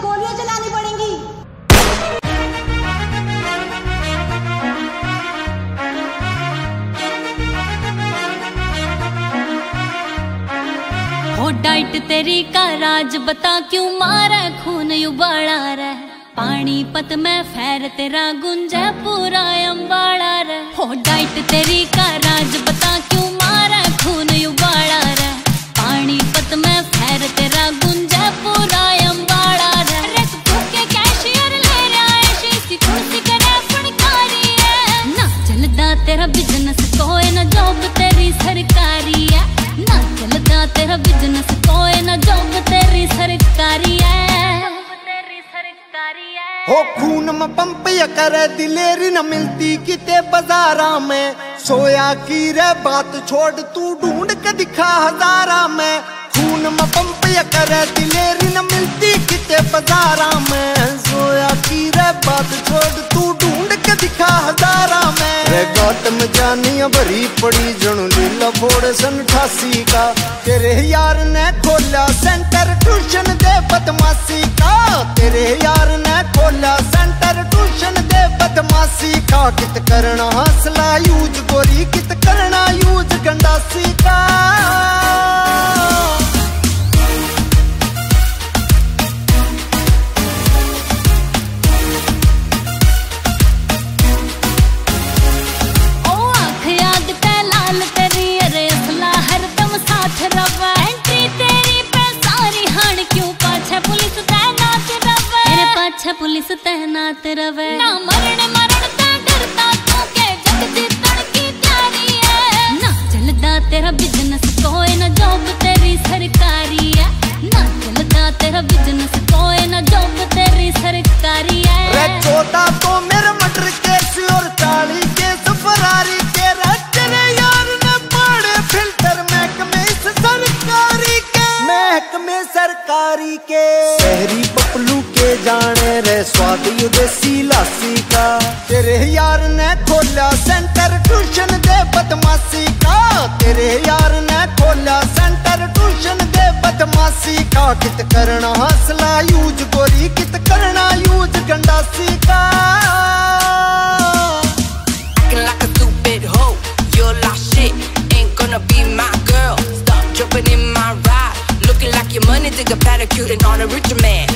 तुम्हें गोलियाँ चलानी पड़ेंगी। हो डाइट तेरी का राज, बता क्यों मारा खून उबाड़ा रह? पानी पत में फैर तेरा गुंजा, पूरा अंबाला रह। हो डाइट तेरी का राज बता हो खून में पंप करे दिलेरी न मिलती किते बाजारा में। सोया की रे बात छोड़ तू ढूंढ के दिखा हजारा में। खून में पंप या करे दिलेरी न मिलती किते बाजारा में। सोया की रे बात छोड़ तू ढूंढ के दिखा हजारा में। रे गौतम जानिया भरी पड़ी जणु ਫੋੜ ਸਨ 88 ਦਾ ਤੇਰੇ ਯਾਰ ਨੇ ਖੋਲਾ ਸੈਂਟਰ ਟਿਊਸ਼ਨ ਦੇ ਬਦਮਾਸੀ ਦਾ ਤੇਰੇ ਯਾਰ ਨੇ ਖੋਲਾ ਸੈਂਟਰ ਟਿਊਸ਼ਨ ਦੇ ਬਦਮਾਸੀ ਦਾ ਕਿਤ ਕਰਨਾ ਹਸਲਾ ਯੂਜ ਗੋਰੀ, ਕਿਤ ਕਰਨਾ ਯੂਜ ਗੰਡਾਸੀ ਦਾ के शहरी पपलू के जाने रे स्वाद युदेसी लासी का तेरे यार ने खोला सेंटर ट्यूशन दे बदमाशी का तेरे यार ने खोला सेंटर ट्यूशन दे बदमाशी का कित करना हसला यूज गोरी कित करना यूज गंडासी का a richer man.